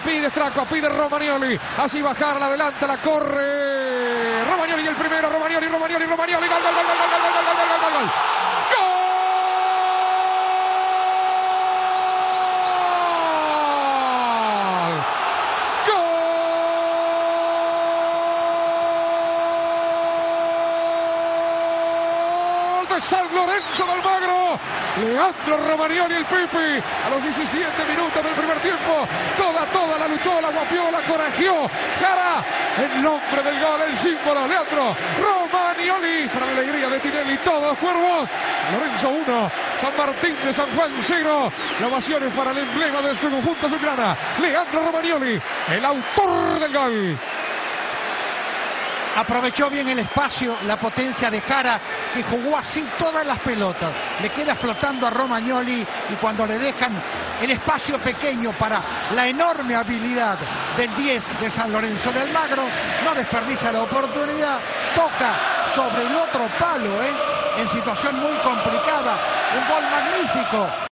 Pide Straco, pide Romagnoli. Así bajar, la adelanta, la corre. Romagnoli el primero, Romagnoli, Romagnoli, Romagnoli. Gol, gol, gol, gol, gol, gol, gol, gol, gol, gol, de San Lorenzo del Magro. Leandro Romagnoli el Pipi. A los 17 minutos del primer tiempo. Toda, toda la luchó, la guapió, la corajeó. Cara, el nombre del gol, el símbolo. Leandro Romagnoli. Para la alegría de Tinelli, todos cuervos. Lorenzo 1, San Martín de San Juan 0. La ovación es para el emblema de su conjunto azulgrana. Leandro Romagnoli, el autor del gol. Aprovechó bien el espacio, la potencia de Jara, que jugó así todas las pelotas. Le queda flotando a Romagnoli y cuando le dejan el espacio pequeño para la enorme habilidad del 10 de San Lorenzo del Magro, no desperdicia la oportunidad, toca sobre el otro palo, ¿eh? en situación muy complicada. Un gol magnífico